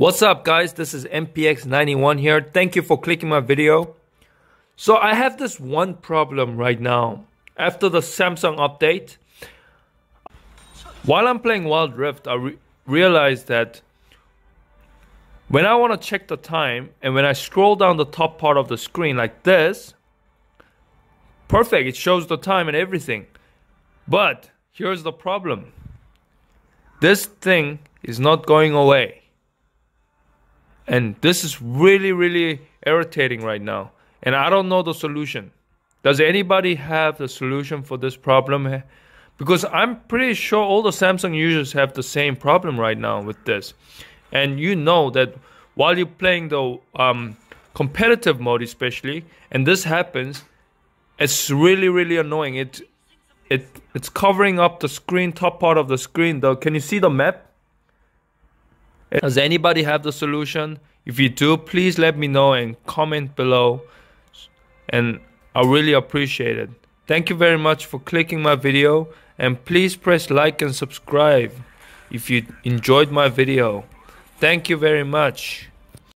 What's up guys, this is NPX91 here. Thank you for clicking my video. So I have this one problem right now. After the Samsung update, while I'm playing Wild Rift, I re realized that when I want to check the time and when I scroll down the top part of the screen like this, perfect, it shows the time and everything. But here's the problem. This thing is not going away. And this is really, really irritating right now. And I don't know the solution. Does anybody have the solution for this problem? Because I'm pretty sure all the Samsung users have the same problem right now with this. And you know that while you're playing the um, competitive mode, especially, and this happens, it's really, really annoying. It, it, it's covering up the screen, top part of the screen. Though, can you see the map? Does anybody have the solution? If you do, please let me know and comment below. And I really appreciate it. Thank you very much for clicking my video and please press like and subscribe if you enjoyed my video. Thank you very much.